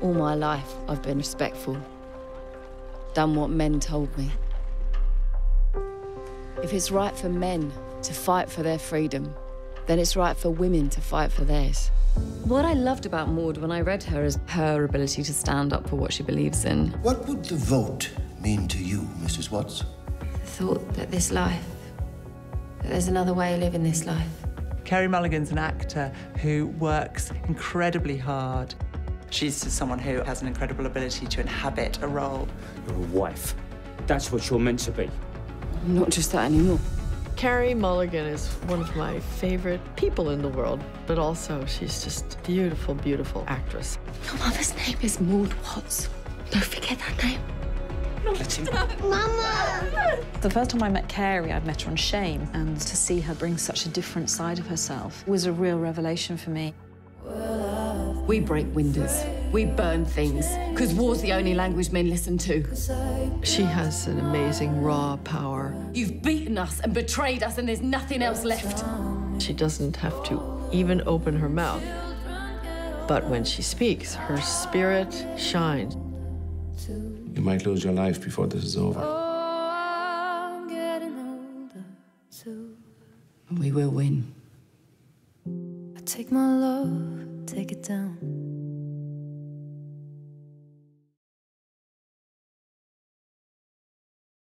All my life, I've been respectful. Done what men told me. If it's right for men to fight for their freedom, then it's right for women to fight for theirs. What I loved about Maud when I read her is her ability to stand up for what she believes in. What would the vote mean to you, Mrs. Watts? The thought that this life, that there's another way of living this life. Carey Mulligan's an actor who works incredibly hard. She's someone who has an incredible ability to inhabit a role. You're a wife. That's what you're meant to be. I'm not just that anymore. Carey Mulligan is one of my favorite people in the world, but also she's just a beautiful, beautiful actress. Your mother's name is Maud Watts. Don't forget that name. Mama! The first time I met Carey, I'd met her on Shame, and to see her bring such a different side of herself was a real revelation for me. We break windows. We burn things. Because war's the only language men listen to. She has an amazing raw power. You've beaten us and betrayed us, and there's nothing else left. She doesn't have to even open her mouth. But when she speaks, her spirit shines. You might lose your life before this is over. We will win. I take my love, take it down.